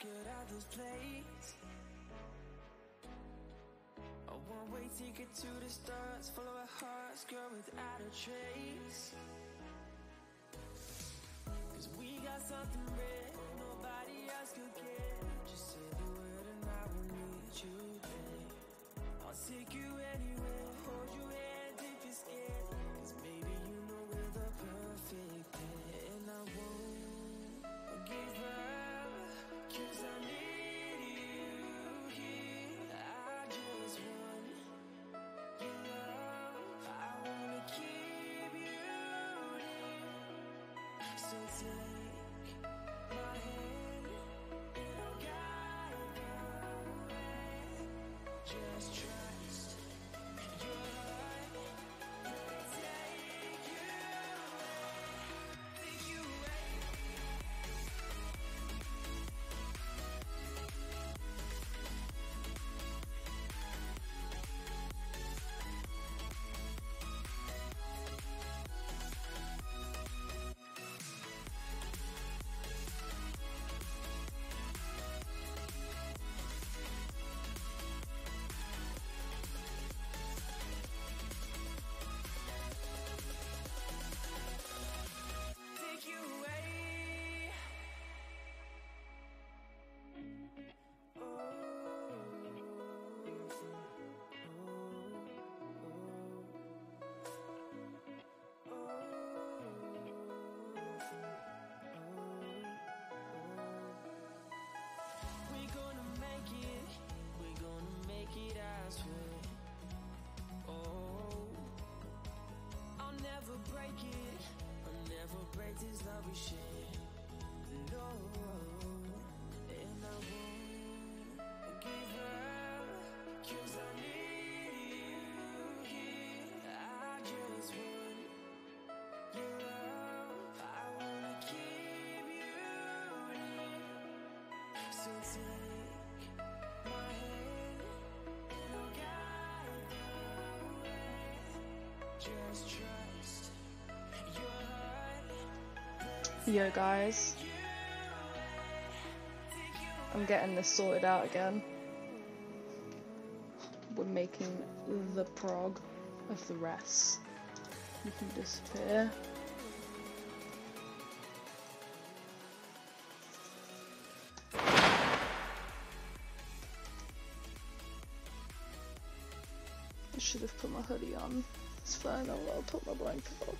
get out this place. A one-way ticket to the stars. Follow our hearts, girl, without a trace. Cause we got something real. Nobody else could get Just say the word and I will meet you, babe I'll take you anywhere. Just trust it, I'll never break this love we share. No, and I won't give up, cause I need you here. I just want your love, I wanna keep you near. So take my hand and I'll guide the way. Just trust Yo guys, I'm getting this sorted out again. We're making the prog of the rest. You can disappear. I should have put my hoodie on. It's fine, I'll, put my blanket on.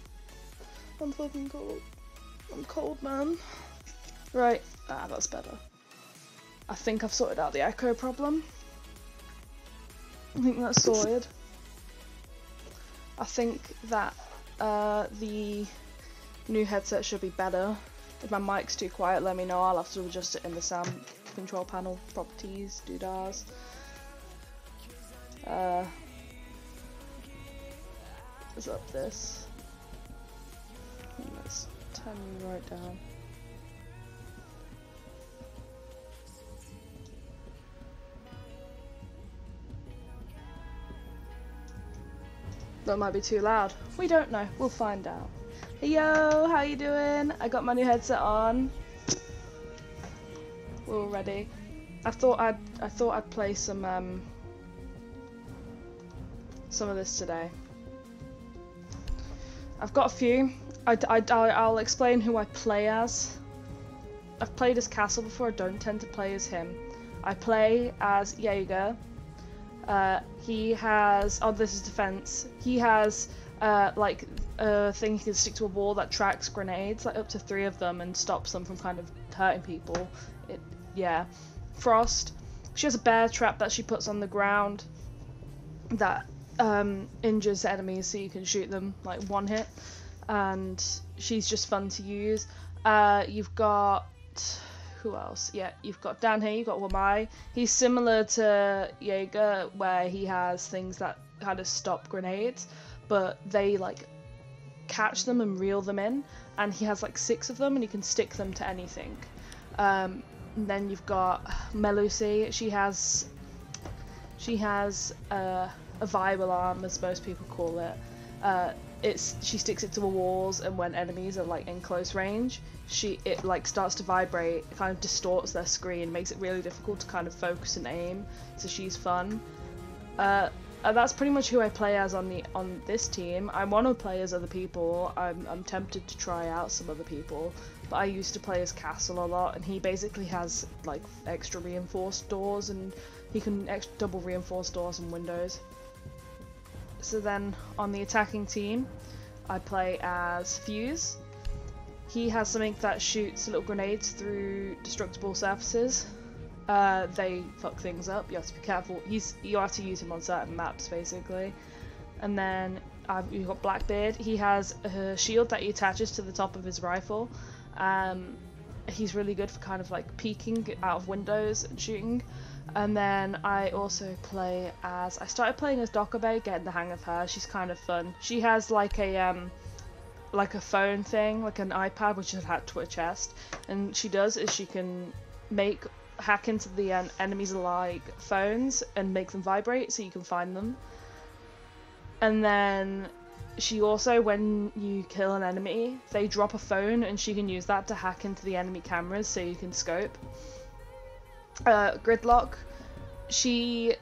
I'm fucking cold. I'm cold, man. Right, ah, that's better. I think I've sorted out the echo problem. I think that's sorted. I think that uh, the new headset should be better. If my mic's too quiet, let me know. I'll have to adjust it in the sound control panel properties, doodads. Uh, is up this. Let's you down. That might be too loud. We don't know. We'll find out. Hey yo, how you doing? I got my new headset on. We're all ready. I thought I'd I thought I'd play some um some of this today. I've got a few. I, I, I'll explain who I play as. I've played as Castle before, I don't tend to play as him. I play as Jaeger. Uh, he has, oh this is defense, he has uh, like a thing he can stick to a wall that tracks grenades, like up to three of them, and stops them from kind of hurting people. It, yeah. Frost, she has a bear trap that she puts on the ground that um, injures enemies so you can shoot them like one hit and she's just fun to use. Uh, you've got who else? Yeah you've got down here you've got Wamai. He's similar to Jaeger where he has things that kind of stop grenades but they like catch them and reel them in and he has like six of them and he can stick them to anything. Um, then you've got Melusi. She has she has uh, a vibe arm, as most people call it. Uh, it's she sticks it to the walls, and when enemies are like in close range, she it like starts to vibrate, it kind of distorts their screen, makes it really difficult to kind of focus and aim. So she's fun. Uh, uh, that's pretty much who I play as on the on this team. I want to play as other people. I'm I'm tempted to try out some other people, but I used to play as Castle a lot, and he basically has like extra reinforced doors, and he can double reinforced doors and windows. So then on the attacking team, I play as Fuse. He has something that shoots little grenades through destructible surfaces. Uh, they fuck things up. You have to be careful. He's you have to use him on certain maps basically. And then uh, you've got Blackbeard. He has a shield that he attaches to the top of his rifle. Um, he's really good for kind of like peeking out of windows and shooting. And then I also play as I started playing as Dokkaebi, getting the hang of her. She's kind of fun. She has like a um like a phone thing, like an iPad which is attached to her chest, and she does is she can make hack into the en- enemies like phones and make them vibrate so you can find them. And then she also, when you kill an enemy, they drop a phone and she can use that to hack into the enemy cameras so you can scope. Uh, Gridlock, she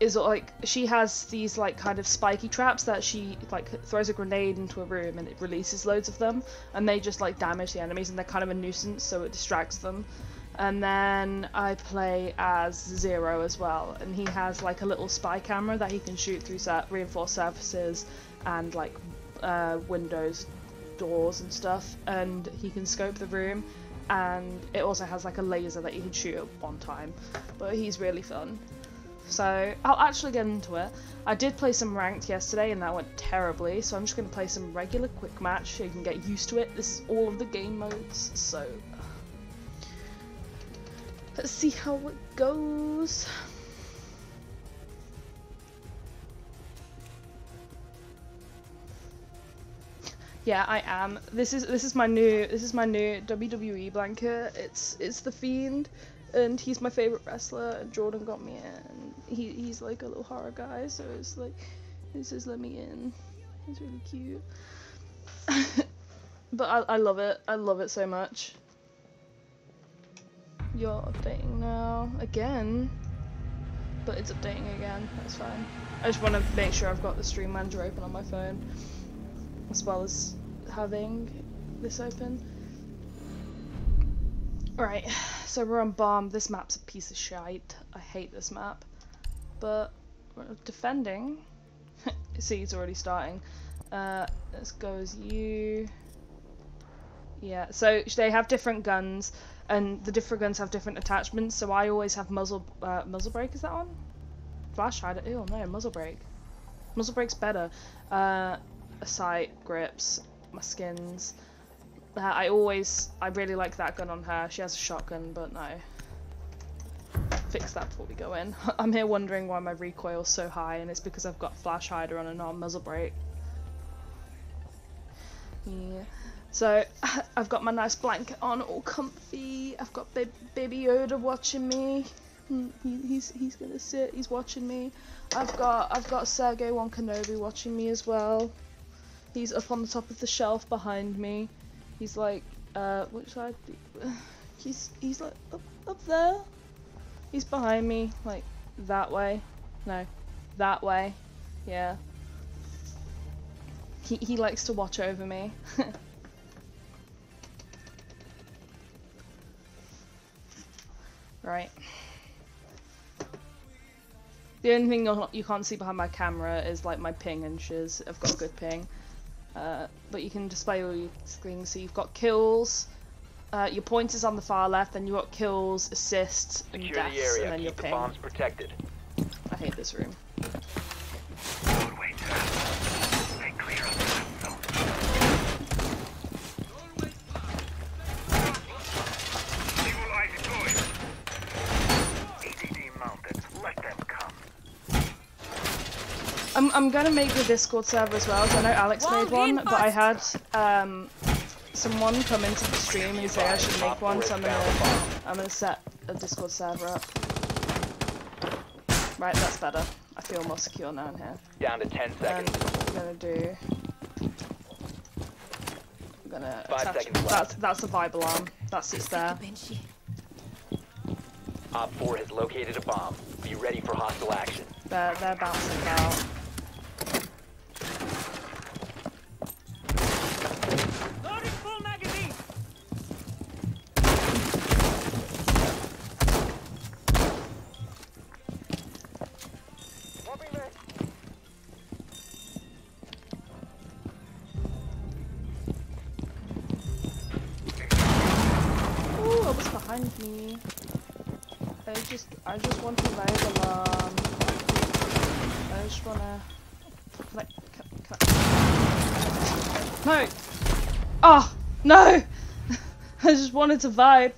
is like she has these like kind of spiky traps that she like throws a grenade into a room and it releases loads of them and they just like damage the enemies and they're kind of a nuisance so it distracts them and then I play as Zero as well, and he has like a little spy camera that he can shoot through reinforced surfaces and like uh, windows, doors, and stuff, and he can scope the room. And it also has like a laser that you can shoot at one time, but he's really fun. So I'll actually get into it. I did play some ranked yesterday and that went terribly, so I'm just to play some regular quick match so you can get used to it. This is all of the game modes, so Let's see how it goes. Yeah, I am. This is this is my new this is my new WWE blanket. It's it's the Fiend, and he's my favorite wrestler. And Jordan got me in. He he's like a little horror guy, so it's like he says let me in. He's really cute. but I I love it. I love it so much. You're updating now again, but it's updating again. That's fine. I just want to make sure I've got the stream manager open on my phone, as well as having this open. Right, so we're on bomb. This map's a piece of shite. I hate this map, but we're defending. See, it's already starting. Uh, let's go as you. Yeah, so they have different guns and the different guns have different attachments. So I always have muzzle uh, muzzle brake. Is that on? Flash hider. Ew, no muzzle brake. Muzzle brake's better. Uh, sight grips, my skins. Uh, I always I really like that gun on her. She has a shotgun, but no. Fix that before we go in. I'm here wondering why my recoil's so high, and it's because I've got flash hider on and not muzzle brake. Yeah. So I've got my nice blanket on, all comfy. I've got ba Baby Yoda watching me. Hmm, he, he's he's gonna sit. He's watching me. I've got I've got Sergey One Kenobi watching me as well. He's up on the top of the shelf behind me. He's like, uh, which side? He's he's like up up there. He's behind me, like that way. No, that way. Yeah. He he likes to watch over me. Right. The only thing you can't see behind my camera is like my ping and shiz. I've got a good ping. Uh, but you can display all your things. So you've got kills, uh, your pointers on the far left, then you've got kills, assists, and Secure the deaths, area. and then your Keep the ping. bombs protected. I hate this room. I'm, I'm gonna make the Discord server as well. well, 'cause I know Alex made one, but I had um, someone come into the stream and say I should make one, so I'm gonna, I'm gonna set a Discord server up. Right, that's better. I feel more secure now in here. Down to 10 And seconds. I'm gonna do. I'm gonna Five attach. seconds left. That's that's the vibe alarm. That sits there. Op 4 has located a bomb. Be ready for hostile action. They're, they're bouncing about. I just want to ride alarm. I just wanna. I... No! Oh no! I just wanted to vibe.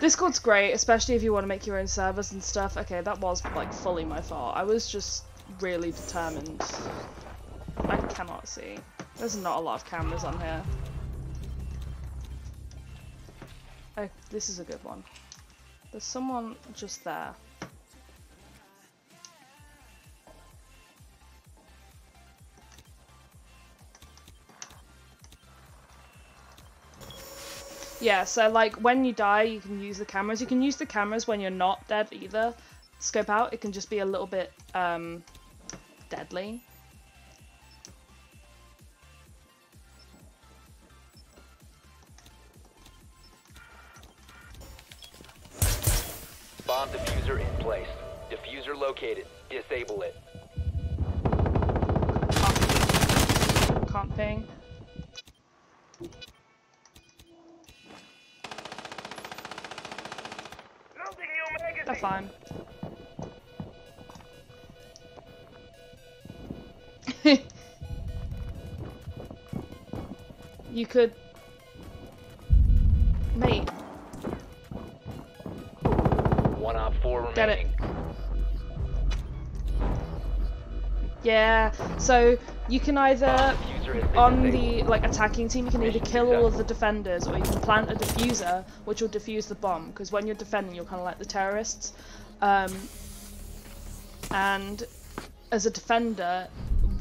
Discord's great, especially if you want to make your own servers and stuff. Okay, that was like fully my fault. I was just really determined. I cannot see. There's not a lot of cameras on here. Oh, this is a good one. There's someone just there. Yeah, so like when you die, you can use the cameras. You can use the cameras when you're not dead either. Scope out, it can just be a little bit um, deadly. Place. Diffuser located. Disable it. Comp thing. ping. Loading new magazine. They're fine. you could... so you can either... On the like attacking team, you can either kill all of the defenders, or you can plant a diffuser, which will defuse the bomb. Because when you're defending, you're kind of like the terrorists. Um, and as a defender,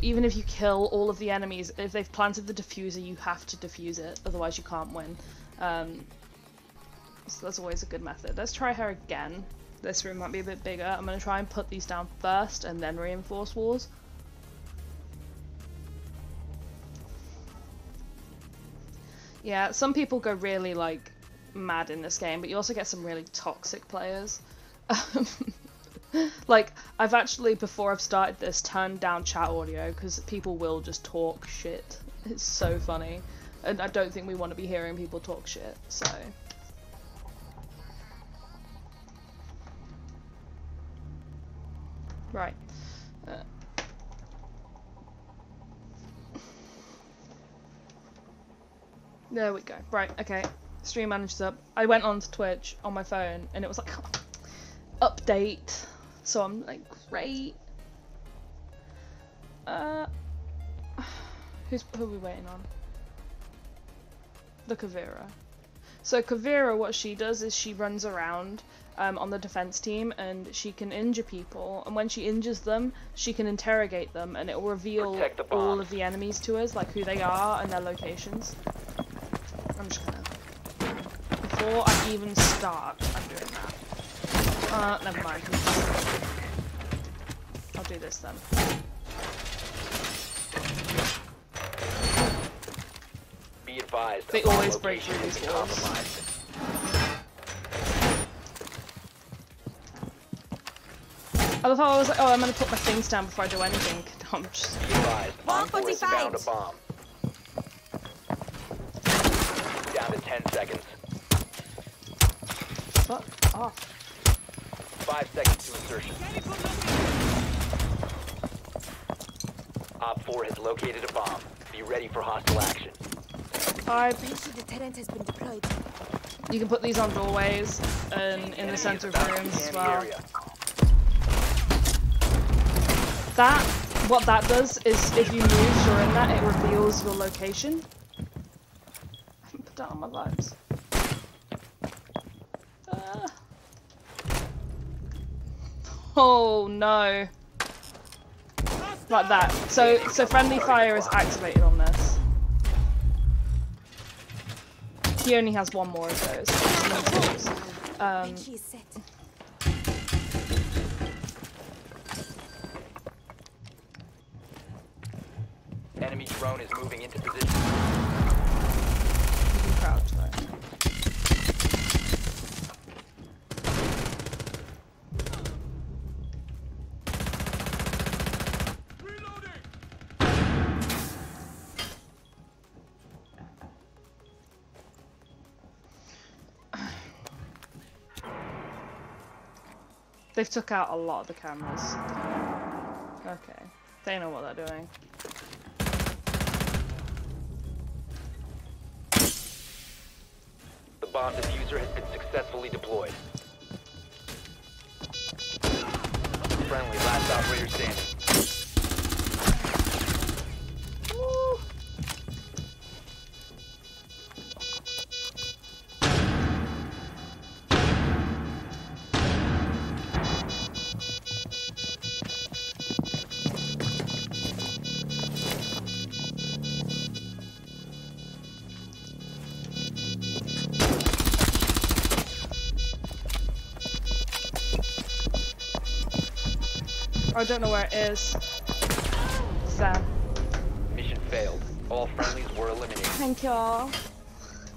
even if you kill all of the enemies, if they've planted the diffuser, you have to defuse it. Otherwise, you can't win. Um, so that's always a good method. Let's try her again. This room might be a bit bigger. I'm gonna try and put these down first, and then reinforce walls. Yeah, some people go really like mad in this game, but you also get some really toxic players. Like I've actually before I've started this turned down chat audio because people will just talk shit. It's so funny, and I don't think we want to be hearing people talk shit. So. Right. There we go. Right, okay. Stream manager's up. I went on to Twitch on my phone and it was like update. So I'm like, great. Uh who's who are we waiting on? The Caveira. So Caveira, what she does is she runs around um, on the defense team and she can injure people. And when she injures them, she can interrogate them, and it will reveal all of the enemies to us, like who they are and their locations. I'm just gonna. Before I even start, I'm doing that. Uh, never mind. I'll do this then. Be advised. They a bomb always break through these been walls. I love how I was like, oh, I'm gonna put my things down before I do anything. I'm just. Be advised. Bomb Op four has found a 45. bomb. Down to 10 seconds. Fuck off. 5 seconds to insertion. Op 4 has located a bomb. Be ready for hostile action. I. Breach deterrent has been deployed. You can put these on doorways and in the center of rooms as well. area. That, what that does is if you move during that, it reveals your location. I haven't put that on my lives. Oh no. Like that. So so friendly fire is activated on this. He only has one more of those. Um, Enemy drone is moving into position. They've took out a lot of the cameras. Okay. They know what they're doing. The bomb diffuser has been successfully deployed. Friendly, last operator standing. I don't know where it is. Sam. Mission failed. All friendlies were eliminated. Thank y'all.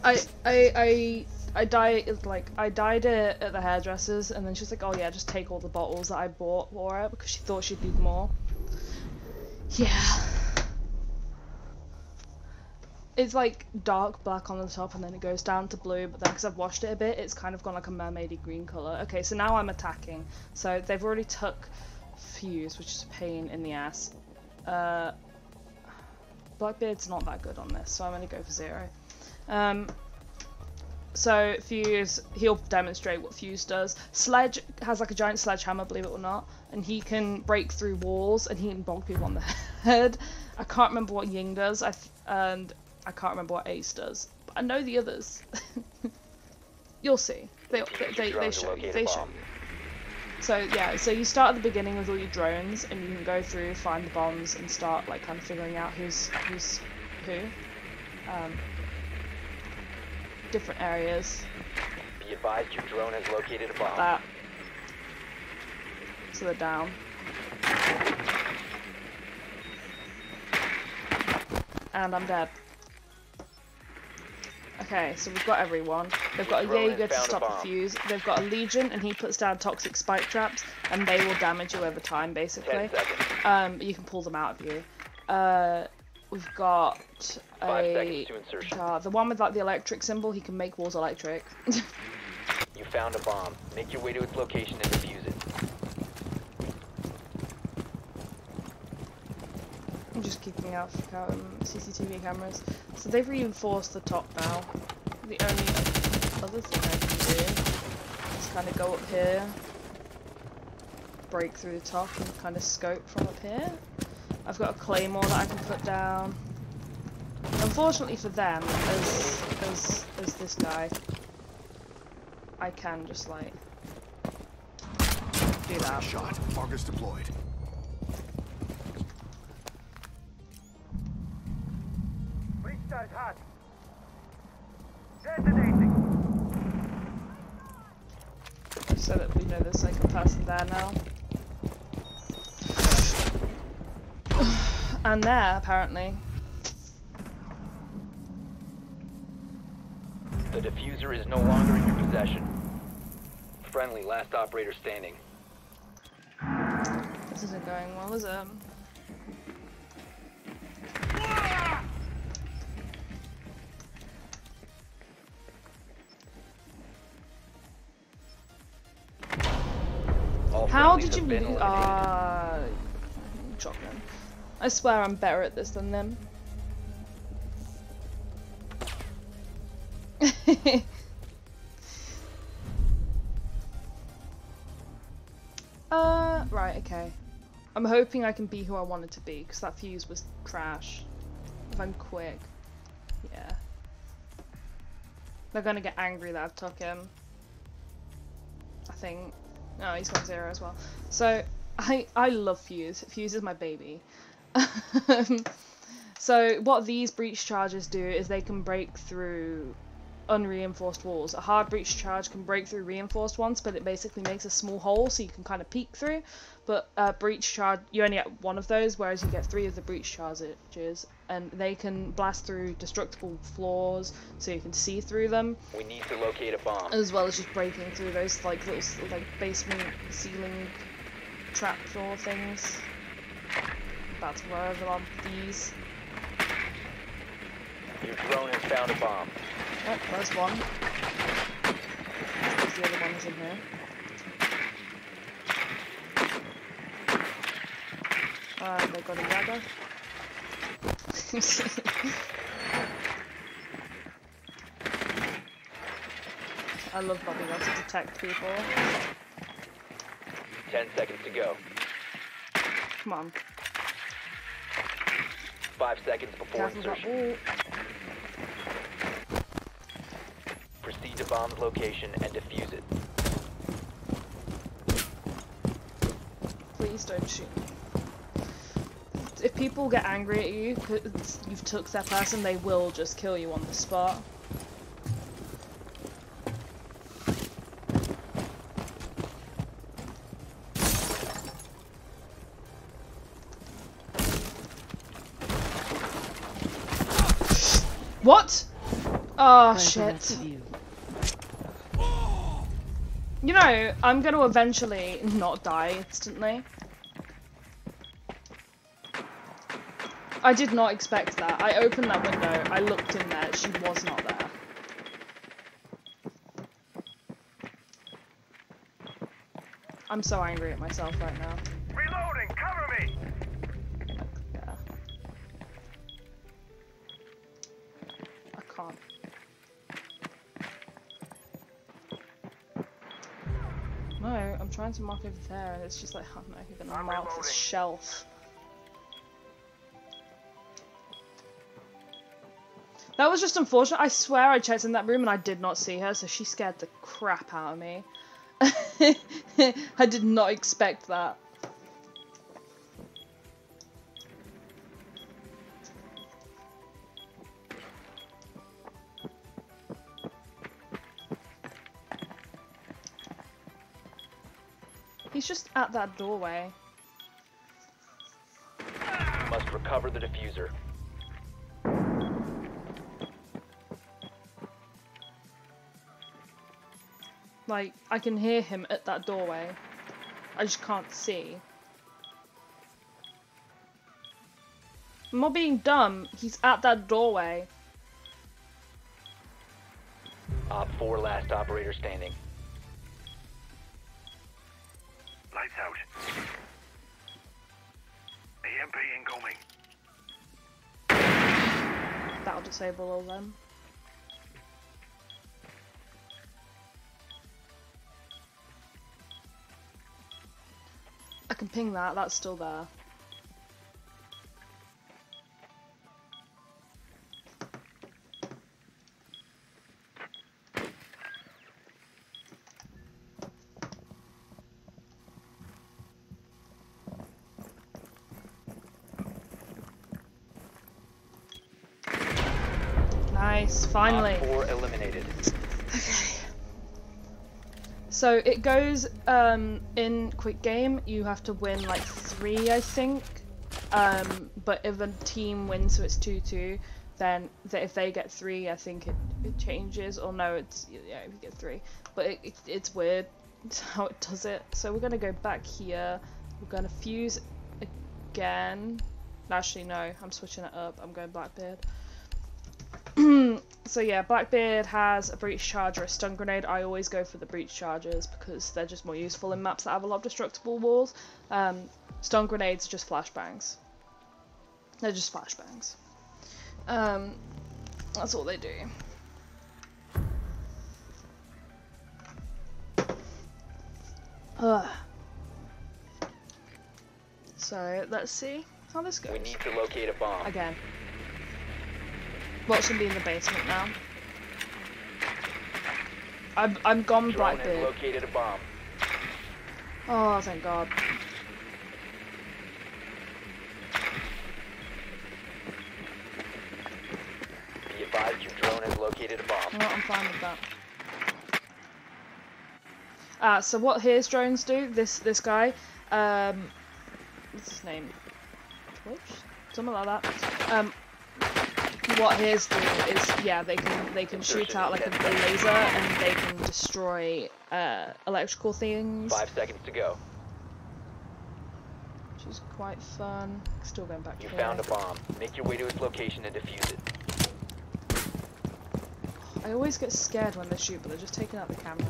I I I I died like I died at, at the hairdressers and then she's like, oh yeah, just take all the bottles that I bought for her because she thought she'd need more. Yeah. It's like dark black on the top and then it goes down to blue, but then because I've washed it a bit, it's kind of gone like a mermaidy green color. Okay, so now I'm attacking. So they've already took fuse, which is a pain in the ass. Uh, Blackbeard's not that good on this, so I'm gonna go for zero. Um, so Fuse, he'll demonstrate what Fuse does. Sledge has like a giant sledgehammer, believe it or not, and he can break through walls and he can bonk people on the head. I can't remember what Ying does, I and I can't remember what Ace does, but I know the others. You'll see. They they, they, they show you. They show you. So yeah, so you start at the beginning with all your drones, and you can go through, find the bombs, and start like kind of figuring out who's who's who. Um, different areas. Be advised your drone has located a bomb. That. So they're down. And I'm dead. Okay, so we've got everyone. They've got a Jaeger to stop the fuse. They've got a Lesion, and he puts down toxic spike traps, and they will damage you over time, basically. Um, you can pull them out of you. Uh, we've got a uh, the one with like the electric symbol. He can make walls electric. You found a bomb. Make your way to its location and defuse it. I'm just keeping out for um, CCTV cameras. So they've reinforced the top now. The only other thing I can do is kind of go up here, break through the top, and kind of scope from up here. I've got a claymore that I can put down. Unfortunately for them, as as as this guy, I can just like do that. Shot. Argus deployed. Freestyle hot. Detonating. so that we know there's like a person there now. and there, apparently. The diffuser is no longer in your possession. Friendly, last operator standing. This isn't going well, is it? Did you been lose? eliminated. Ah, shotgun. I swear I'm better at this than them. uh, right, okay. I'm hoping I can be who I wanted to be, because that fuse was trash. If I'm quick. Yeah. They're gonna get angry that I've took him. I think. No, he's got zero as well. So I I love Fuse. Fuse is my baby. so what these breach charges do is they can break through unreinforced walls. A hard breach charge can break through reinforced ones, but it basically makes a small hole so you can kind of peek through. But uh, breach charge, you only get one of those, whereas you get three of the breach charges, and they can blast through destructible floors, so you can see through them, We need to locate a bomb. as well as just breaking through those like little like basement ceiling trapdoor things. About where on these. Your drone has found a bomb. Oh, there's one. There's the other ones in here. Uh, they got a dagger. I love Bobby Gun to detect people. Ten seconds to go. Come on, Five seconds before careful insertion. wall. Proceed to bomb's location and defuse it. Please don't shoot me. If people get angry at you because you've took their person, they will just kill you on the spot. What? Oh shit. You know, I'm gonna eventually not die instantly. I did not expect that. I opened that window, I looked in there, she was not there. I'm so angry at myself right now. I'm trying mark over there and it's just like, oh no, you're gonna I'm mark this shelf. That was just unfortunate. I swear I checked in that room and I did not see her, so she scared the crap out of me. I did not expect that. He's just at that doorway. Must recover the diffuser. Like, I can hear him at that doorway. I just can't see. I'm not being dumb. He's at that doorway. Op 4 last operator standing. Disable all them. I can ping that, that's still there. Finally. 4 eliminated. So it goes um, in quick game. You have to win like three, I think. Um, but if a team wins, so it's two-two, then th- if they get three, I think it, it changes. Or no, it's yeah, if you get three. But it, it, it's weird how it does it. So we're gonna go back here. We're gonna fuse again. Actually, no, I'm switching it up. I'm going Blackbeard. so yeah, Blackbeard has a breach charge or a stun grenade. I always go for the breach charges because they're just more useful in maps that have a lot of destructible walls. Um, stun grenades are just flashbangs. They're just flashbangs. Um, that's all they do. Ugh. So let's see how this goes. We need to locate a bomb. Again. Them be in the basement now. I'm I'm gone Drone Blackbeard. located a bomb. Oh thank God. Be advised your drone has located located a bomb. No, I'm fine with that. Ah, so what his drones do? This this guy, um, what's his name? Twitch, something like that. Um, what his do is yeah, they can they can shoot out like a, a laser and they can destroy uh, electrical things, Five seconds to go. which is quite fun. Still going back You here. found a bomb. Make your way to its location and defuse it. I always get scared when they shoot, but they're just taking out the camera.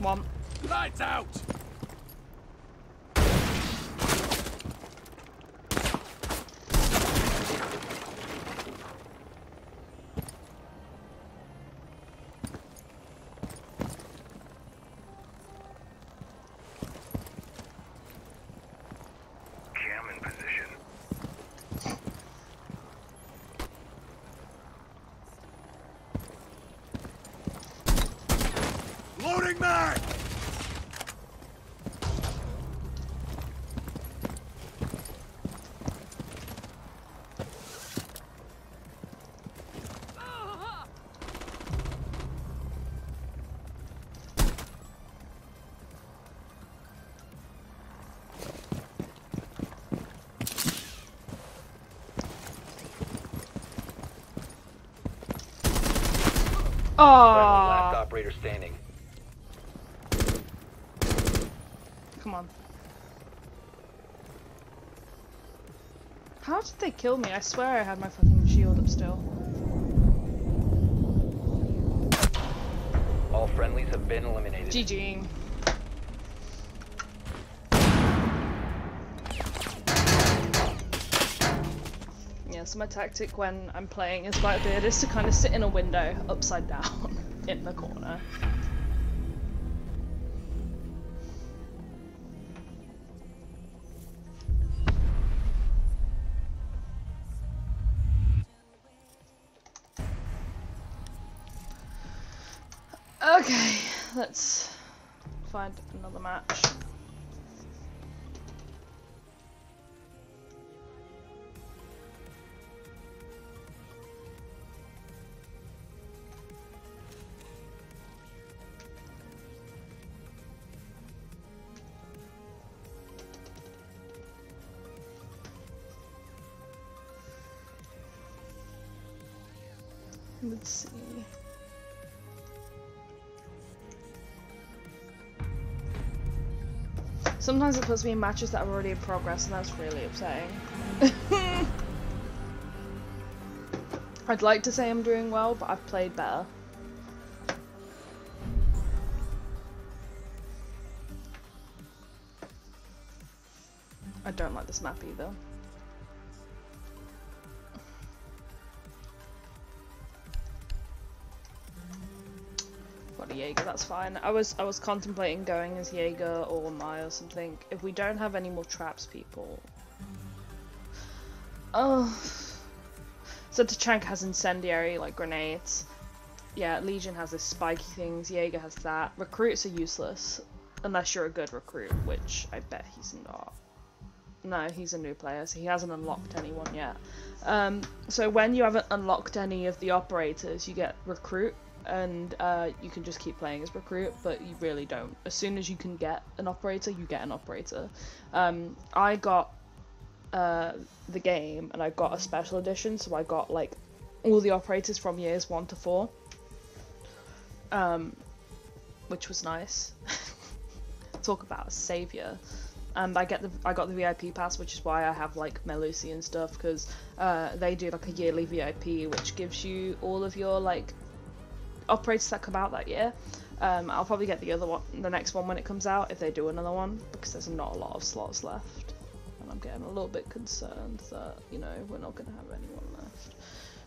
One. Lights out! Friendly last operator standing. come on. How did they kill me? I swear I had my fucking shield up still. All friendlies have been eliminated. GG. Yeah, so my tactic when I'm playing as Blackbeard is to kind of sit in a window upside down in the corner. Sometimes it puts me in matches that are already in progress, and that's really upsetting. I'd like to say I'm doing well, but I've played better. I don't like this map either. Jaeger, that's fine. I was I was contemplating going as Jaeger or Mai or something. If we don't have any more traps, people. Oh. So Tachanka has incendiary, like grenades. Yeah, Lesion has this spiky things. Jaeger has that. Recruits are useless unless you're a good recruit, which I bet he's not. No, he's a new player, so he hasn't unlocked anyone yet. Um, so when you haven't unlocked any of the operators, you get recruit, and uh, you can just keep playing as recruit, but you really don't. As soon as you can get an operator, you get an operator. Um, I got uh, the game, and I got a special edition, so I got like all the operators from years one to four, um, which was nice. Talk about a savior and I get the I got the VIP pass, which is why I have like Melusi and stuff because uh, they do like a yearly VIP, which gives you all of your like operators that come out that year. Um, I'll probably get the other one, the next one when it comes out, if they do another one, because there's not a lot of slots left, and I'm getting a little bit concerned that you know we're not gonna have anyone left.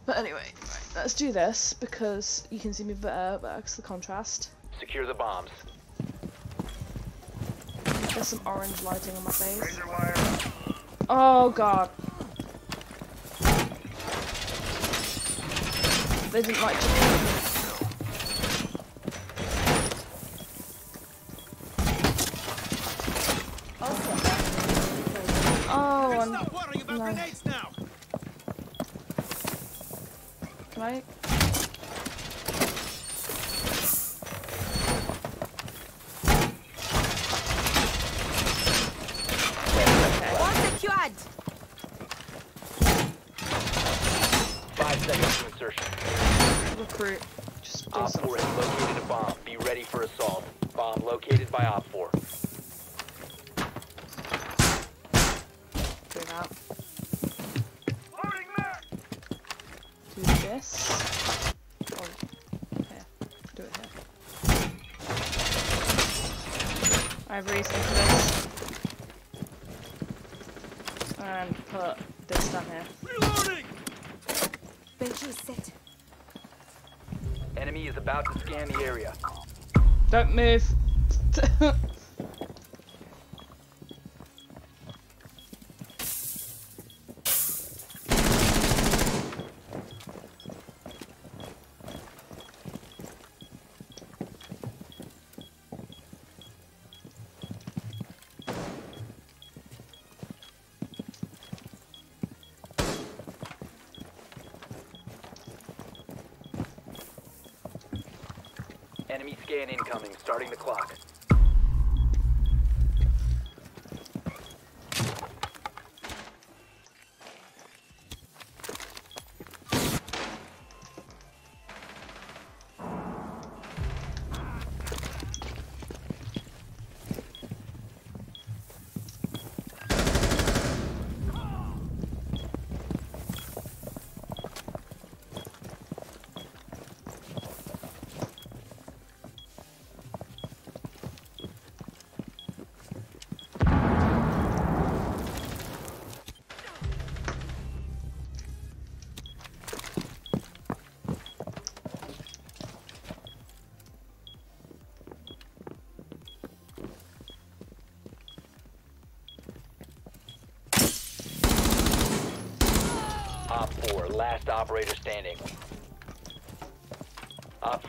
But anyway, right, let's do this because you can see me better, better 'cause of the contrast. Secure the bombs. There's some orange lighting on my face. Oh god. They didn't like Can I? grenades now. Can I? All secured. Five seconds to insertion. Recruit. Just do Op 4 has located a bomb. Be ready for assault. Bomb located by Op 4. Do that. Loading mag. Do this. Oh, here. Do it here. I have reason for this. And put this down here. Reloading. Bench set. Enemy is about to scan the area. Don't move. Starting the clock.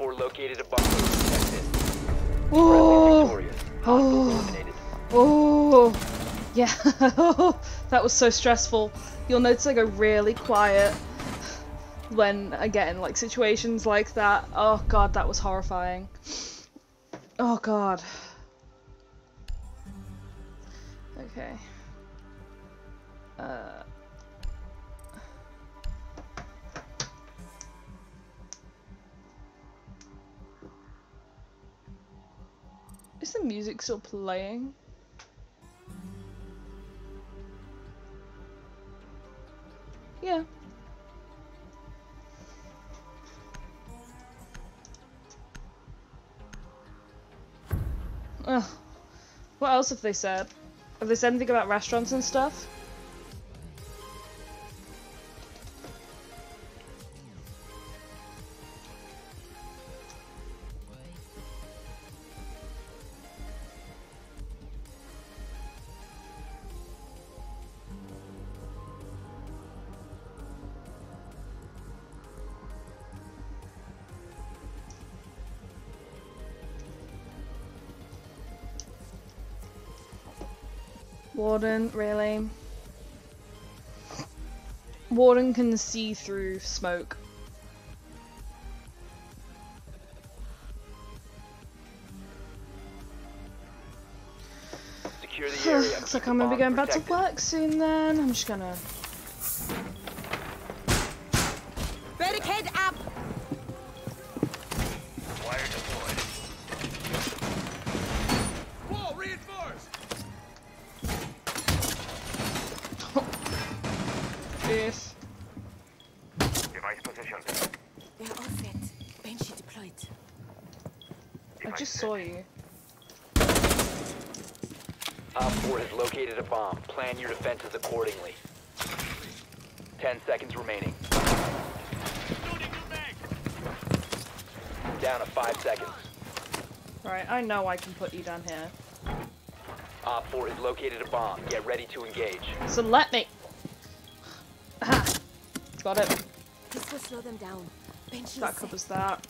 4 located a bomb. Protect oh, eliminated. oh, yeah. that was so stressful. You'll notice I go really quiet when I get in like situations like that. Oh god, that was horrifying. Oh god. Is the music still playing? Yeah. Ugh. What else have they said? Have they said anything about restaurants and stuff? Warden, really? Warden can see through smoke. Secure the area. Looks like I'm gonna be going back to work soon then. I'm just gonna. Plan your defenses accordingly. 10 seconds remaining. Loading new mag. Down to 5 seconds. Right, I know I can put you down here. Op 4 has located a bomb. Get ready to engage. So let me. Aha. Got it. This will slow them down. Bench That is set. covers that.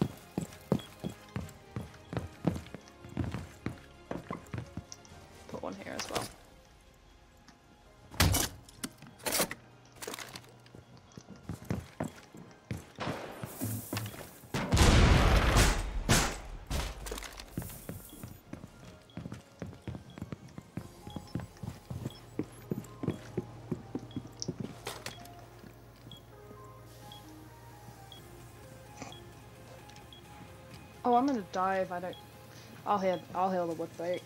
Oh, I'm gonna die if I don't. I'll heal. I'll heal the wood break.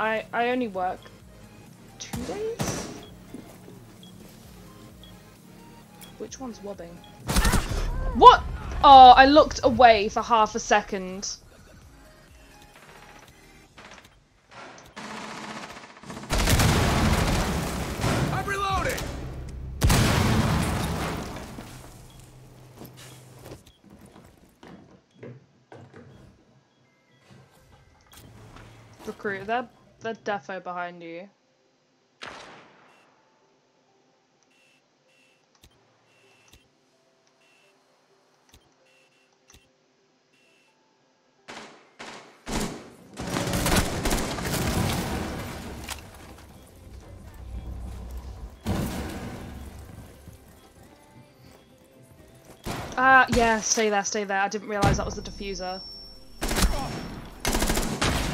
I I only work two days. Which one's wobbing? What? Oh, I looked away for half a second. They're defo behind you. Ah, yeah, stay there, stay there. I didn't realise that was the defuser.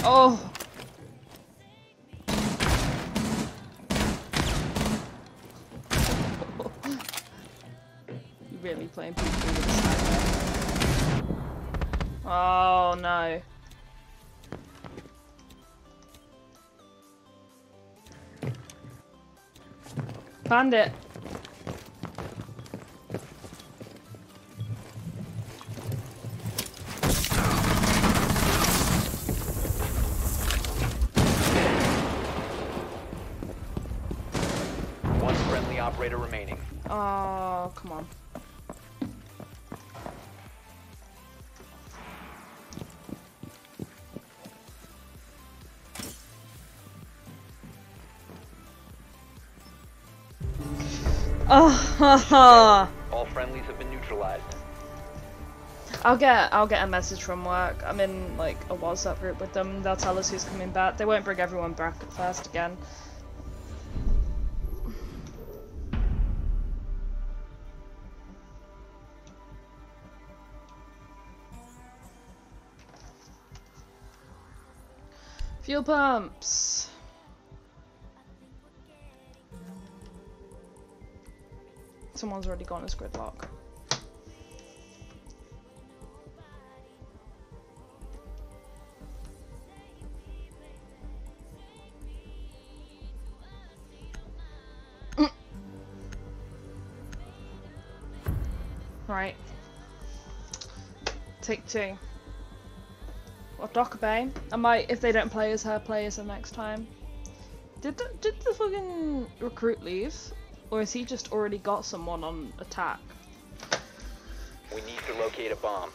Oh! Playing people with a sniper. Oh no. Bandit. One friendly operator remaining. Oh, come on. Oh, All friendlies have been neutralized. I'll get I'll get a message from work. I'm in like a WhatsApp group with them. They'll tell us who's coming back. They won't bring everyone back at first again. Fuel pumps. Someone's already gone as gridlock. Mm. Right. Take two. Well, Dokkaebi. I might, if they don't play as her, play as her next time. Did the, did the fucking recruit leave? Or has he just already got someone on attack? We need to locate a bomb.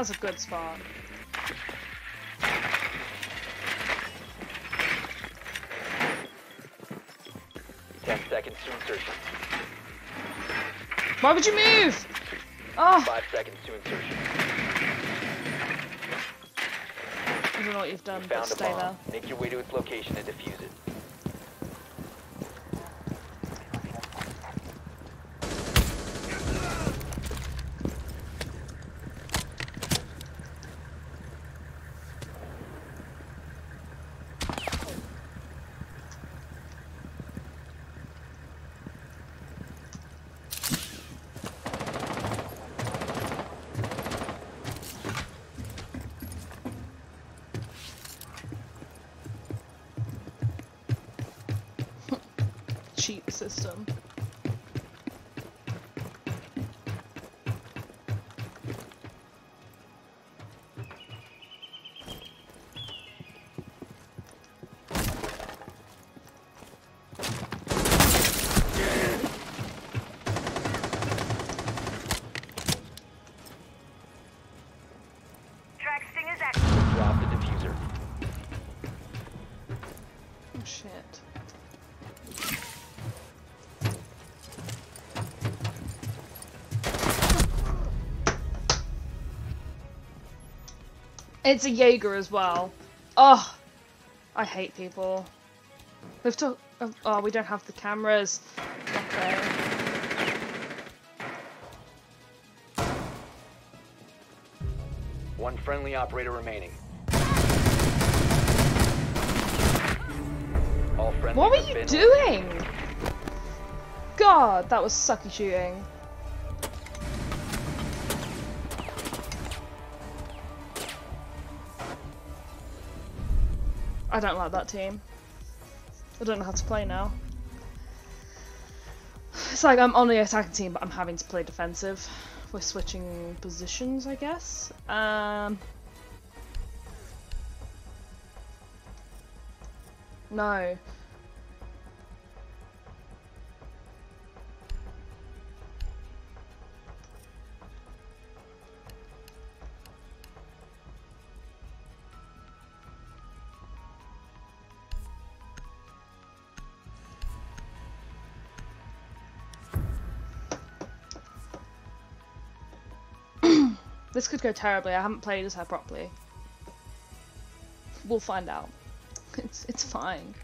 That's a good spot. Ten seconds to insertion. Why would you move? Oh, Five seconds to insertion. I don't know what you've done, You but stay there. Make your way to its location and defuse it. Cheat system. It's a Jaeger as well. Oh, I hate people. We've took. Oh, oh, we don't have the cameras. Okay. One friendly operator remaining. All friendlies What were you doing? God, that was sucky shooting. I don't like that team. I don't know how to play now. It's like I'm on the attacking team, but I'm having to play defensive. We're switching positions, I guess. Um. No. This could go terribly. I haven't played as her properly. We'll find out. It's it's fine.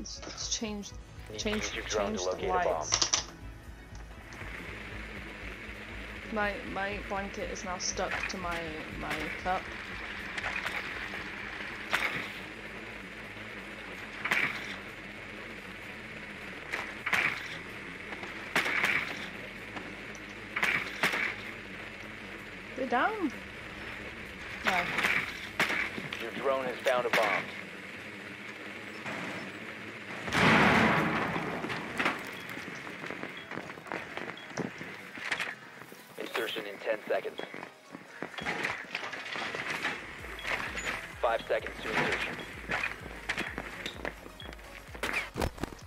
It's, it's changed Need to changed use your drone to changed the locate a bomb. lights. My my blanket is now stuck to my my cup. Down. No. Your drone has found a bomb. Insertion in 10 seconds. Five seconds to insertion.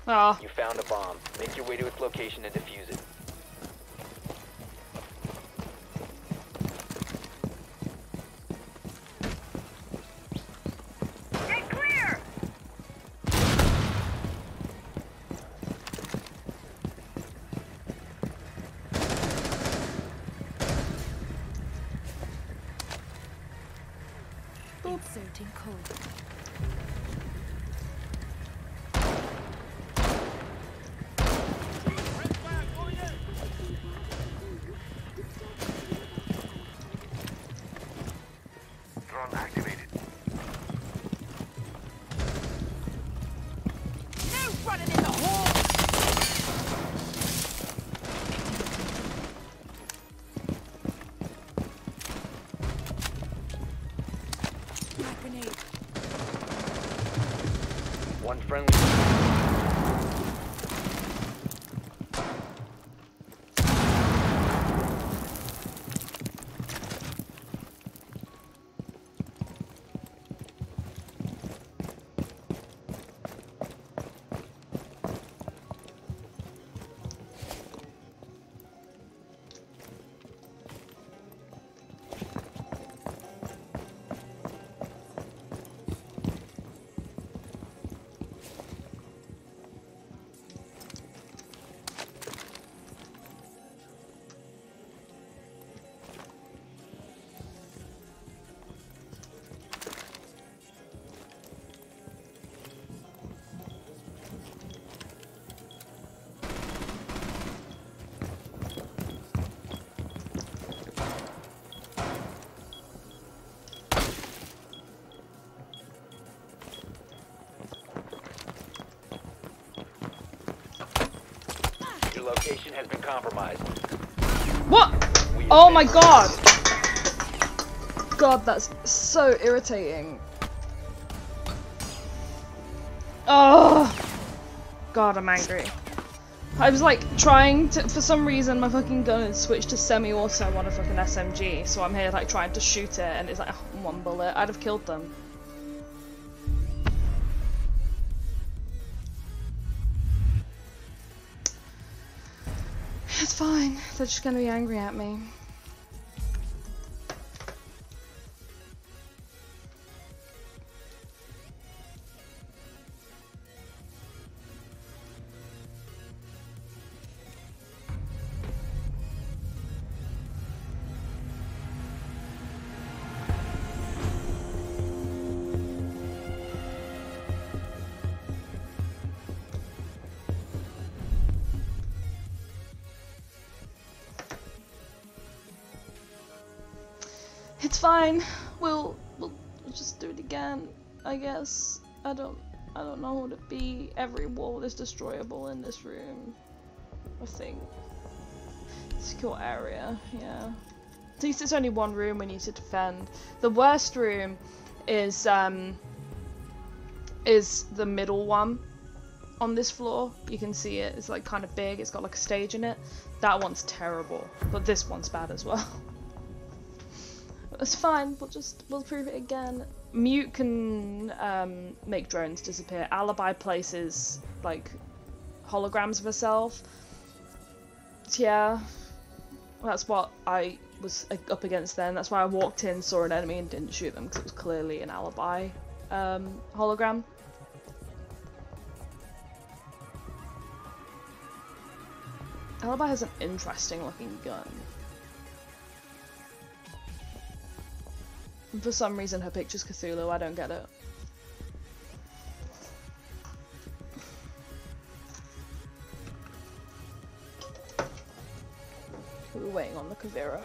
Ah, You found a bomb. Make your way to its location and defuse it. Location has been compromised. what? Oh my god! God, that's so irritating. Oh! God, I'm angry. I was like trying to, for some reason, my fucking gun had switched to semi-auto on a fucking SMG, so I'm here like trying to shoot it, and it's like one bullet. I'd have killed them. They're gonna be angry at me. Guess. I don't I don't know who to be. Every wall is destroyable in this room. I think. Secure area, yeah. At least there's only one room we need to defend. The worst room is um is the middle one on this floor. You can see it. It's like kind of big. It's got like a stage in it. That one's terrible, but this one's bad as well. It's fine. We'll just we'll prove it again. Mute can um, make drones disappear. Alibi places like holograms of herself. Yeah, that's what I was up against then. That's why I walked in, saw an enemy, and didn't shoot them because it was clearly an alibi um, hologram. Alibi has an interesting looking gun. For some reason her picture's Cthulhu, I don't get it. We were waiting on the Caveira.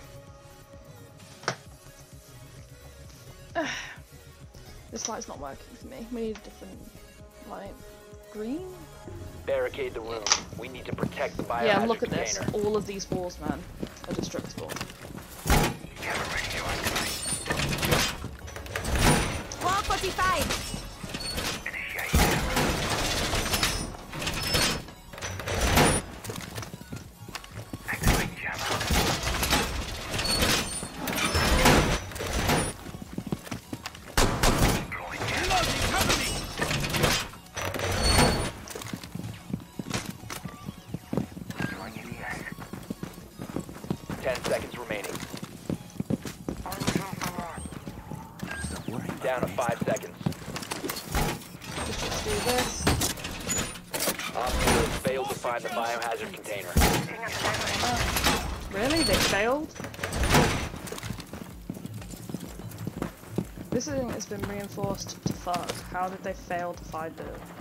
this light's not working for me. We need a different light. Green? Barricade the room. We need to protect the biohazard Yeah, look at this. All of these walls, man, are destructible. This thing has been reinforced to fuck. How did they fail to find it?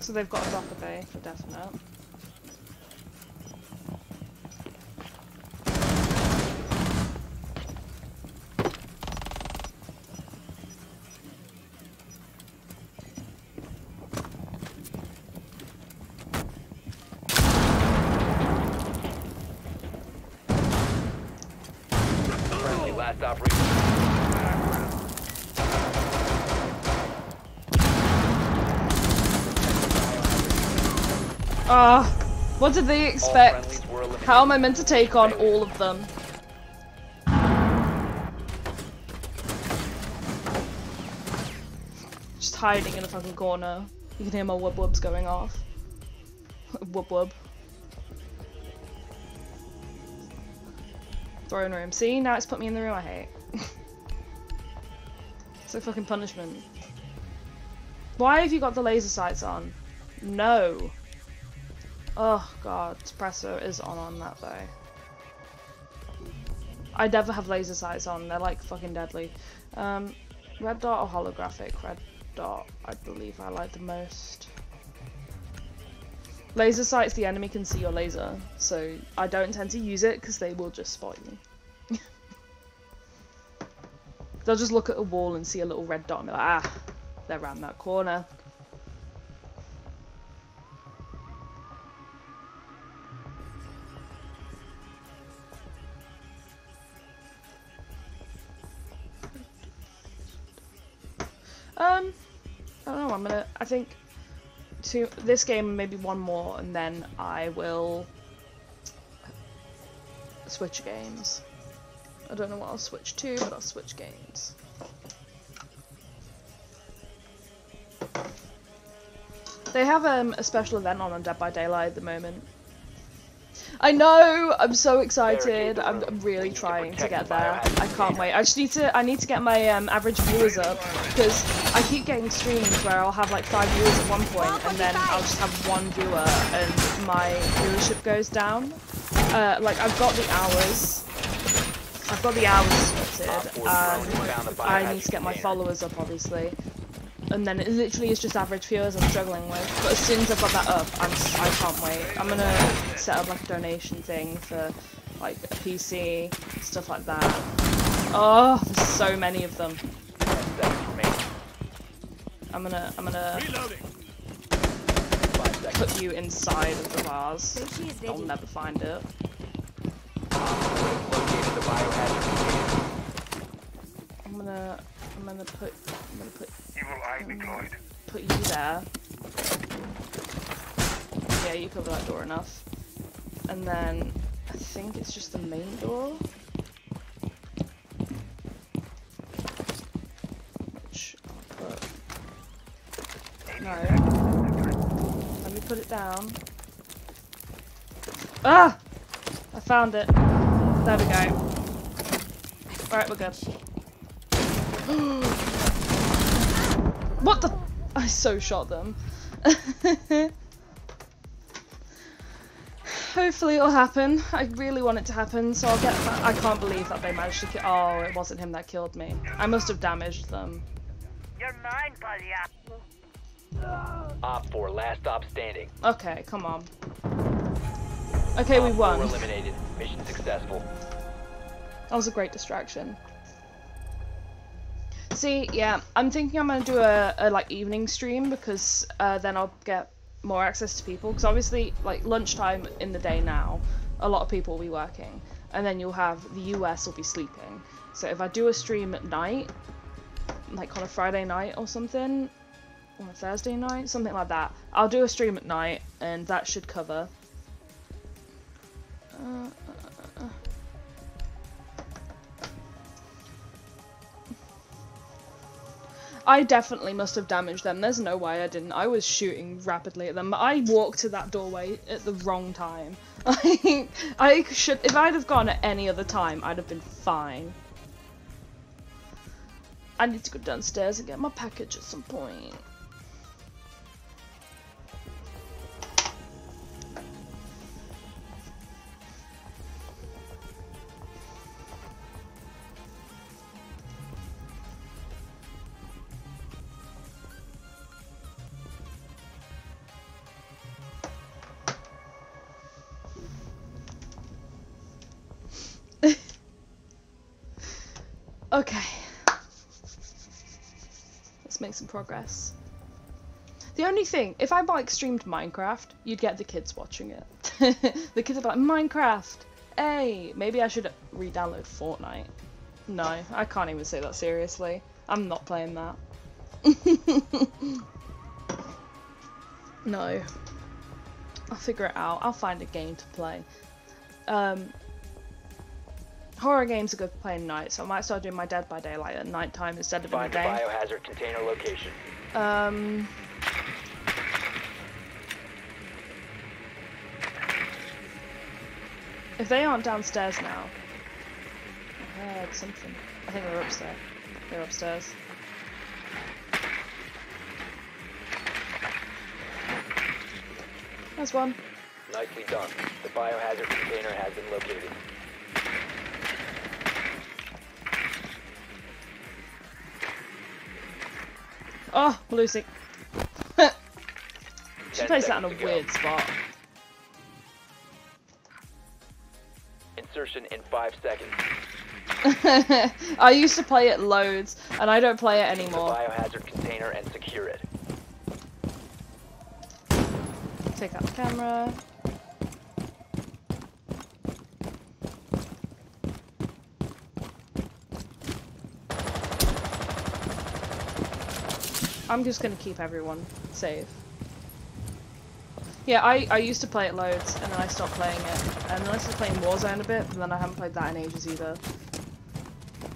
So they've got a Dokkaebi for definite. Ah, what did they expect? friendlies were eliminated. How am I meant to take on all of them? Just hiding in a fucking corner. You can hear my wub wubs going off. wub wub. Throne room. See, now it's put me in the room I hate. it's a fucking punishment. Why have you got the laser sights on? No. Oh god, suppressor is on on that though. I never have laser sights on, they're like fucking deadly. Um, red dot or holographic? Red dot, I believe I like the most. Laser sights, the enemy can see your laser, so I don't tend to use it because they will just spot you. They'll just look at a wall and see a little red dot and be like, ah, they're around that corner. Um, I don't know. I'm gonna. I think to this game maybe one more, and then I will switch games. I don't know what I'll switch to, but I'll switch games. They have um, a special event on on Dead by Daylight at the moment, I know. I'm so excited. I'm, I'm really trying to get there. I can't wait. I just need to. I need to get my um, average viewers up because I keep getting streams where I'll have like five viewers at one point and then I'll just have one viewer and my viewership goes down. Uh, like I've got the hours. I've got the hours sorted, and I need to get my followers up, obviously. And then it literally is just average viewers I'm struggling with. But as soon as I've got that up, I'm I can't wait. I'm gonna set up like a donation thing for like a PC, stuff like that. Oh, there's so many of them. I'm gonna I'm gonna. Put you inside of the vase. They'll never find it. I'm gonna I'm gonna put I'm gonna put Evil eye deployed. put you there. Yeah, you cover that door enough. And then I think it's just the main door. Which I'll put. No. Let me put it down. Ah! I found it. There we go. Alright, we're good. What the? I so shot them. Hopefully it'll happen. I really want it to happen, so I'll get that. I can't believe that they managed to kill. Oh, it wasn't him that killed me. I must have damaged them. You're mine, buddy. Op 4, last stop standing. Okay, come on. Okay, we Op 4 won. eliminated. Mission successful. That was a great distraction. See, yeah, I'm thinking I'm gonna do a, a like evening stream because uh, then I'll get more access to people. Because obviously, like lunchtime in the day now, a lot of people will be working, and then you'll have the US will be sleeping. So if I do a stream at night, like on a Friday night or something, or a Thursday night, something like that, I'll do a stream at night, and that should cover. Uh, I definitely must have damaged them. There's no way I didn't. I was shooting rapidly at them. I walked to that doorway at the wrong time. I, I should. If I'd have gone at any other time, I'd have been fine. I need to go downstairs and get my package at some point. Okay. Let's make some progress. The only thing, if I like streamed Minecraft, you'd get the kids watching it. the kids are like, Minecraft! Hey! Maybe I should re-download Fortnite. No, I can't even say that seriously. I'm not playing that. no. I'll figure it out. I'll find a game to play. Um, horror games are good for playing at night, so I might start doing my Dead by Daylight at night time instead of in Find the the day. biohazard container location. Um. If they aren't downstairs now, I heard something. I think they're upstairs. They're upstairs. There's one. Nicely done. The biohazard container has been located. Oh, Lucy. she placed that in a weird spot. Insertion in five seconds. I used to play it loads, and I don't play it The anymore. biohazard container and secure it. Take out the camera. I'm just gonna keep everyone safe. Yeah, I, I used to play it loads, and then I stopped playing it. And then I started playing Warzone a bit, but then I haven't played that in ages either.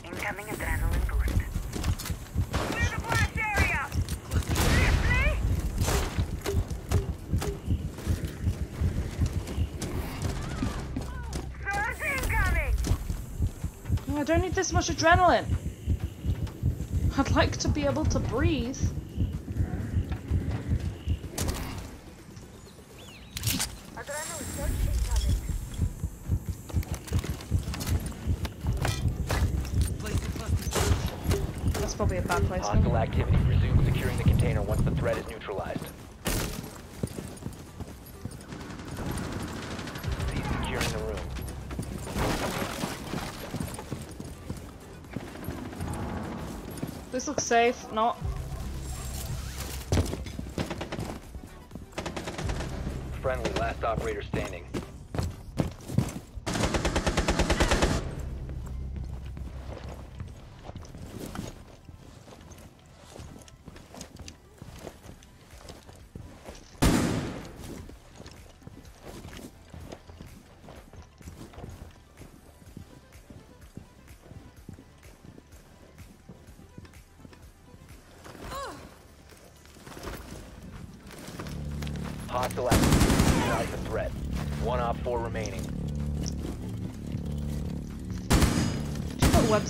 Incoming adrenaline boost. Clear the blast area! Seriously? Incoming! Oh, I don't need this much adrenaline! I'd like to be able to breathe. That's probably a bad place. Hostile activity. Resume securing the container once the threat is neutralized. Cease securing the room. This looks safe. Not. Friendly, last operator standing.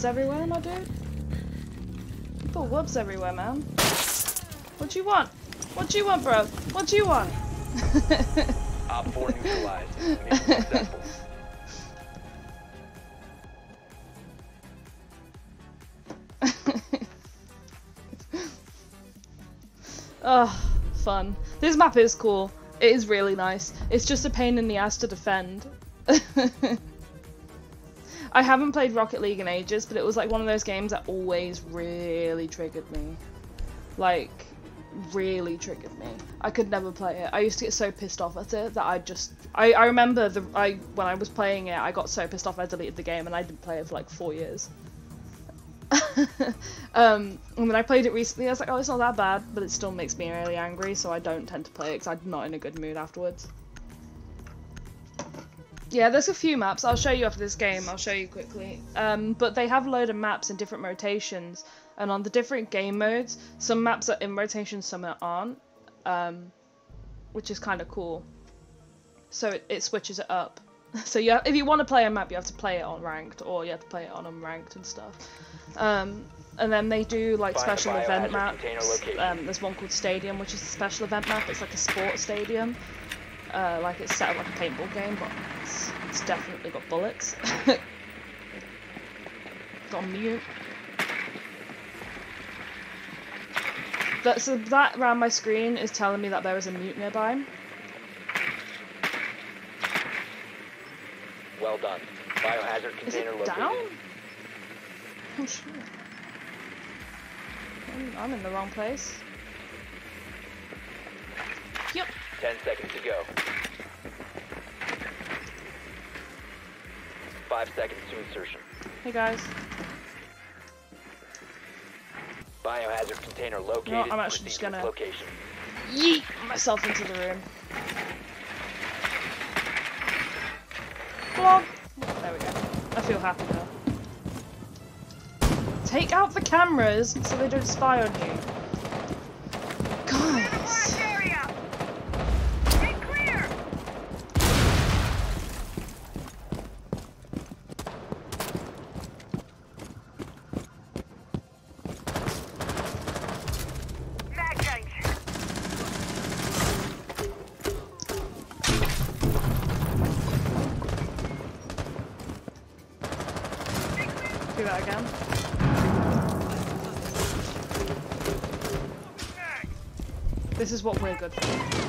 Put everywhere, my dude? You put webs everywhere, man. What do you want? What do you want, bro? What do you want? Op four neutralized. Mission successful. oh, fun. This map is cool. It is really nice. It's just a pain in the ass to defend. I haven't played Rocket League in ages, but it was like one of those games that always really triggered me. Like, really triggered me. I could never play it. I used to get so pissed off at it that I just I, I remember the I when I was playing it I got so pissed off I deleted the game and I didn't play it for like four years. um, and when I played it recently I was like oh it's not that bad but it still makes me really angry so I don't tend to play it because I'm not in a good mood afterwards. Yeah, there's a few maps. I'll show you after this game. I'll show you quickly. Um, but they have a load of maps in different rotations, and on the different game modes, some maps are in rotation, some aren't, um, which is kind of cool. So it, it switches it up. So you have, if you want to play a map, you have to play it on ranked, or you have to play it on unranked and stuff. Um, and then they do like Find special event maps. Um, there's one called Stadium, which is a special event map. It's like a sports stadium. Uh, like it's set up like a paintball game, but it's, it's definitely got bullets. got a mute. That, so that around my screen is telling me that there is a mute nearby. Well done. Biohazard Is container it located. down? Oh shit. I'm, I'm in the wrong place. Yep. Ten seconds to go. Five seconds to insertion. Hey guys. Biohazard container located. No, I'm actually just gonna- location. Yeet myself into the room. Vlog. There we go. I feel happy now. Take out the cameras so they don't spy on you. Is what we're good for.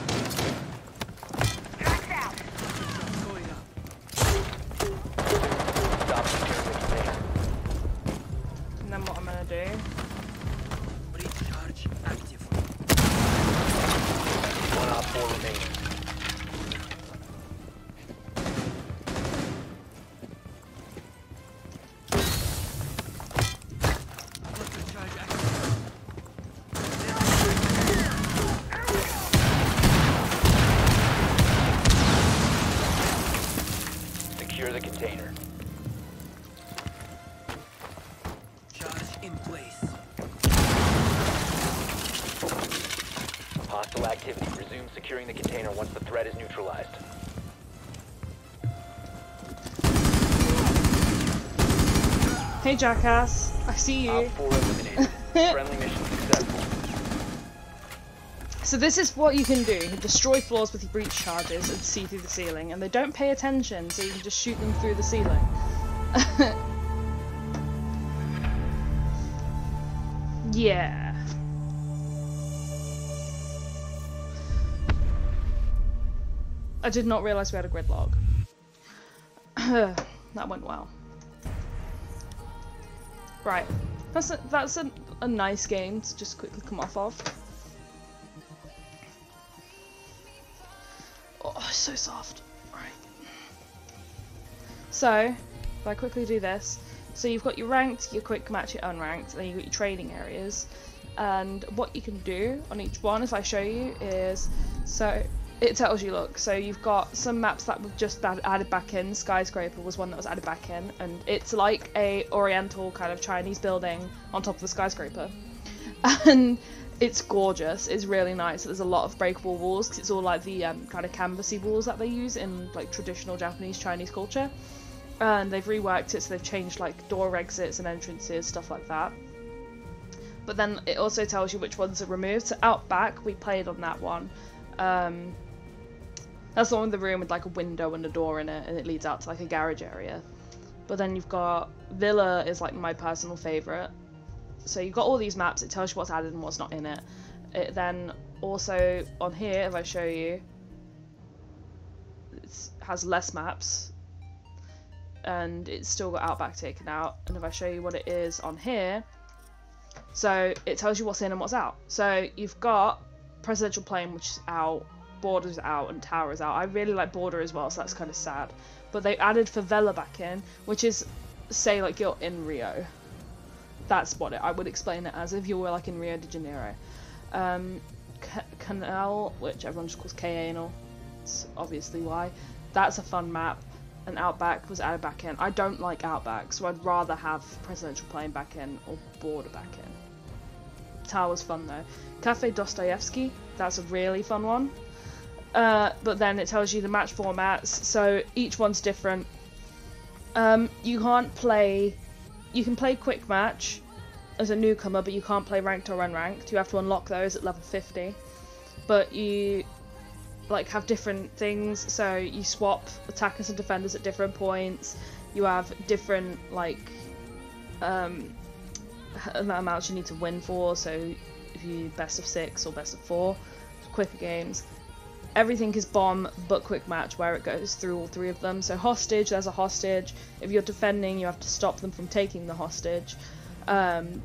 Jackass, I see you. 4 eliminated. Friendly mission successful. So this is what you can do. You destroy floors with your breach charges and see through the ceiling, and they don't pay attention, so you can just shoot them through the ceiling. yeah. I did not realise we had a gridlock. that went well. Right. That's a, that's a, a nice game to just quickly come off of. Oh, so soft. Right. So, if I quickly do this, so you've got your ranked, your quick match, your unranked, and then you've got your training areas. And what you can do on each one, if I show you, is so it tells you look. So you've got some maps that were just add- added back in. Skyscraper was one that was added back in, and it's like a Oriental kind of Chinese building on top of the skyscraper. and it's gorgeous. It's really nice. There's a lot of breakable walls 'cause it's all like the um, kind of canvasy walls that they use in like traditional Japanese Chinese culture. And they've reworked it so they've changed like door exits and entrances, stuff like that. But then it also tells you which ones are removed. So Outback, we played on that one. Um, that's the one with the room with like a window and a door in it, and it leads out to like a garage area. But then you've got Villa is like my personal favorite so you've got all these maps it tells you what's added and what's not in it. It then also on here if i show you it has less maps and it's still got outback taken out. And if i show you what it is on here so it tells you what's in and what's out. So you've got presidential plane which is out borders out and tower is out i really like border as well so that's kind of sad but they added favela back in which is say like you're in rio that's what it, I would explain it as if you were like in Rio de Janeiro. Um, C- Canal, which everyone just calls K-Anal, it's obviously why. That's a fun map. And Outback was added back in. I don't like Outback, so I'd rather have Presidential Plane back in or Border back in. Tower's fun though. Kafe Dostoyevsky, that's a really fun one. Uh, but then it tells you the match formats, so each one's different. Um, you can't play you can play quick match as a newcomer, but you can't play ranked or unranked. You have to unlock those at level 50. But you like have different things, so you swap attackers and defenders at different points. You have different like um amounts you need to win for. So if you best of six or best of four, quicker games. Everything is bomb but quick match where it goes through all three of them. So hostage, there's a hostage. If you're defending, you have to stop them from taking the hostage, um,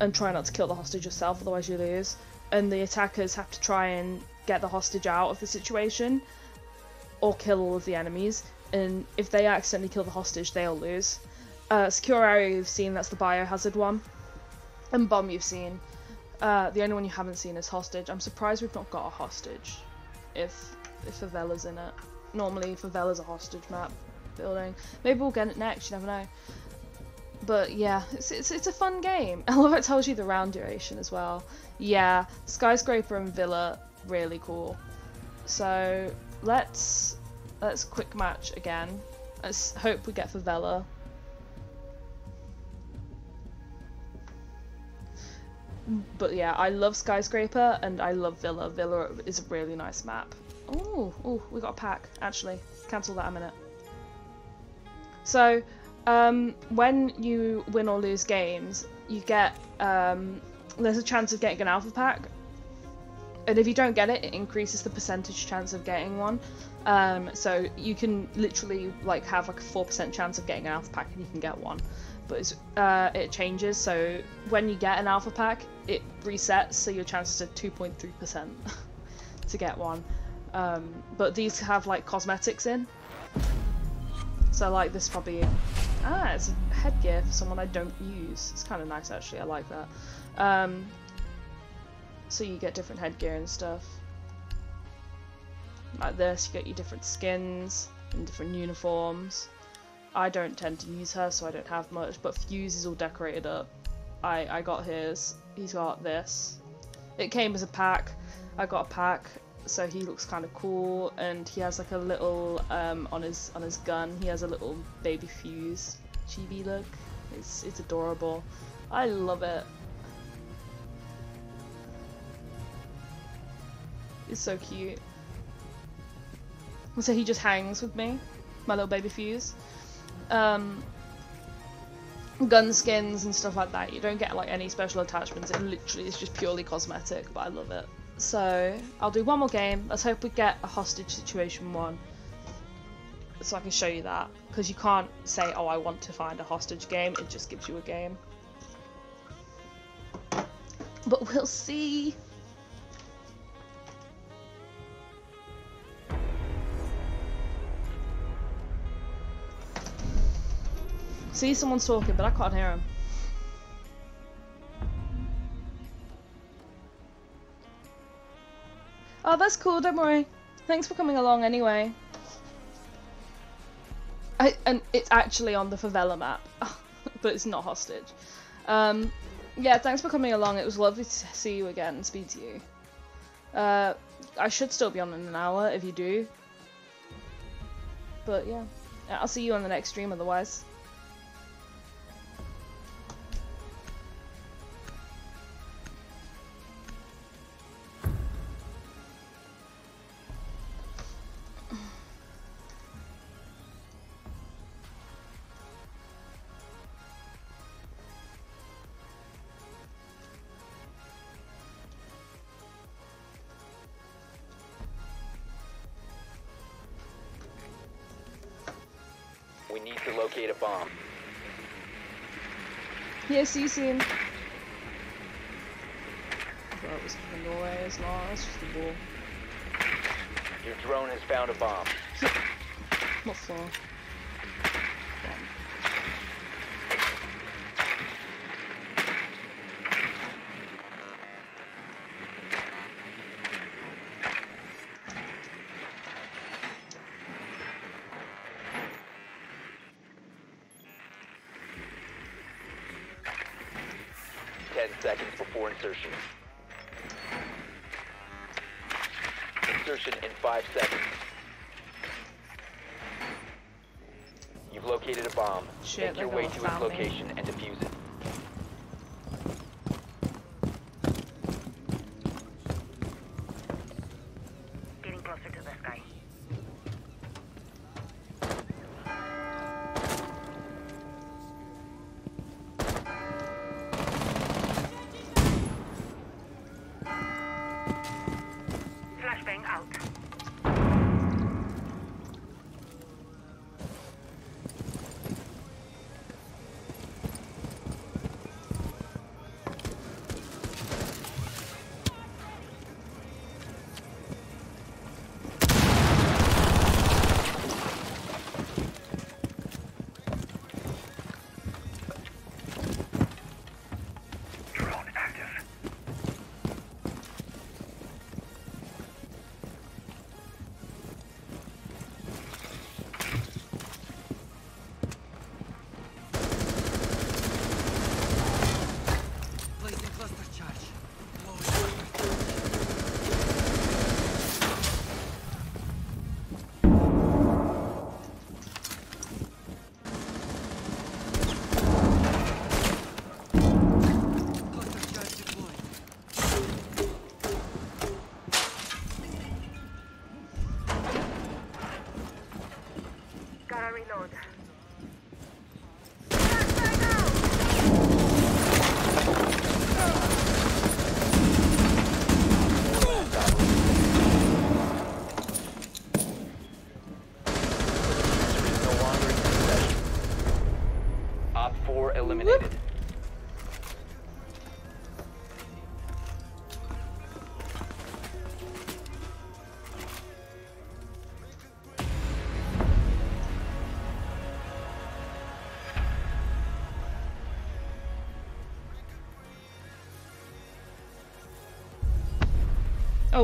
and try not to kill the hostage yourself, otherwise you lose. And the attackers have to try and get the hostage out of the situation, or kill all of the enemies. And if they accidentally kill the hostage, they'll lose. Uh, secure area you've seen, that's the biohazard one. And bomb you've seen. Uh, the only one you haven't seen is hostage. I'm surprised we've not got a hostage if if favela's in it. Normally favela's a hostage map building. Maybe we'll get it next, you never know. But yeah, it's, it's, it's a fun game. I love it tells you the round duration as well. Yeah, Skyscraper and Villa, really cool. So let's let's quick match again. Let's hope we get favela. But yeah, I love Skyscraper and I love Villa. Villa is a really nice map. Oh, oh, we got a pack. Actually, cancel that a minute. So, um, when you win or lose games, you get um, there's a chance of getting an alpha pack, and if you don't get it, it increases the percentage chance of getting one. Um, so you can literally like have like a four percent chance of getting an alpha pack, and you can get one. But uh, it changes. So when you get an alpha pack, it resets, so your chances are two point three percent to get one. Um, but these have like cosmetics in. So like this probably ah, it's a headgear for someone I don't use. It's kind of nice actually. I like that. Um, so you get different headgear and stuff. Like this, you get your different skins and different uniforms. I don't tend to use her, so I don't have much. But Fuse is all decorated up. I I got his. He's got this. It came as a pack. I got a pack, so he looks kind of cool, and he has like a little um on his on his gun. He has a little baby Fuse chibi look. It's it's adorable. I love it. It's so cute. So he just hangs with me, my little baby fuse. Um, gun skins and stuff like that. You don't get like any special attachments. It literally is just purely cosmetic, but I love it. So I'll do one more game. Let's hope we get a hostage situation one, so I can show you that. Because you can't say, "Oh, I want to find a hostage game." It just gives you a game. But we'll see. See, someone's talking, but I can't hear him. Oh, that's cool, don't worry. Thanks for coming along anyway. I, and it's actually on the favela map, but it's not hostage. Um, yeah, thanks for coming along. It was lovely to see you again and speak to you. Uh, I should still be on in an hour if you do. But yeah, I'll see you on the next stream otherwise. See you soon. I thought it was Norway, it's not, it's just a wall. Your drone has found a bomb. What for? Insertion in five seconds. You've located a bomb. Shit, Make your way gonna its me. location and defuse it.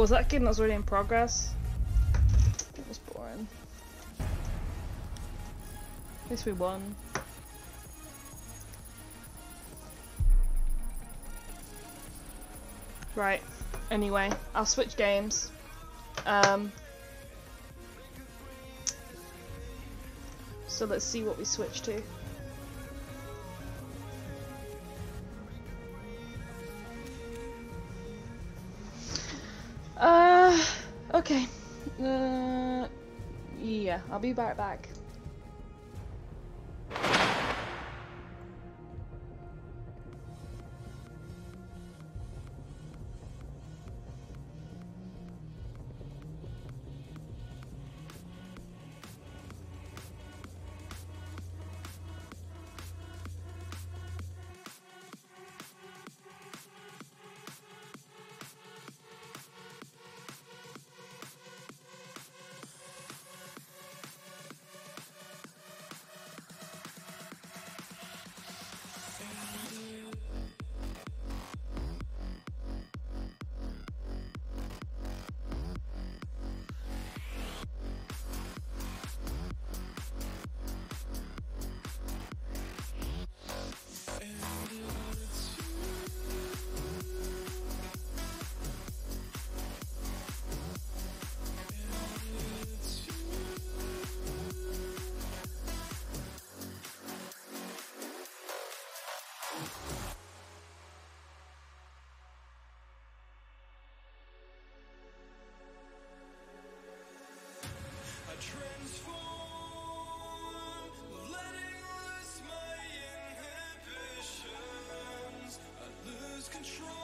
Was that game that was already in progress? It was boring. At least we won. Right. Anyway, I'll switch games. Um. So let's see what we switch to. I'll be right back. Back.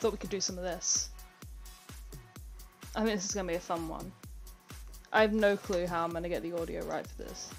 Thought we could do some of this. I think this is gonna be a fun one. I have no clue how I'm gonna get the audio right for this.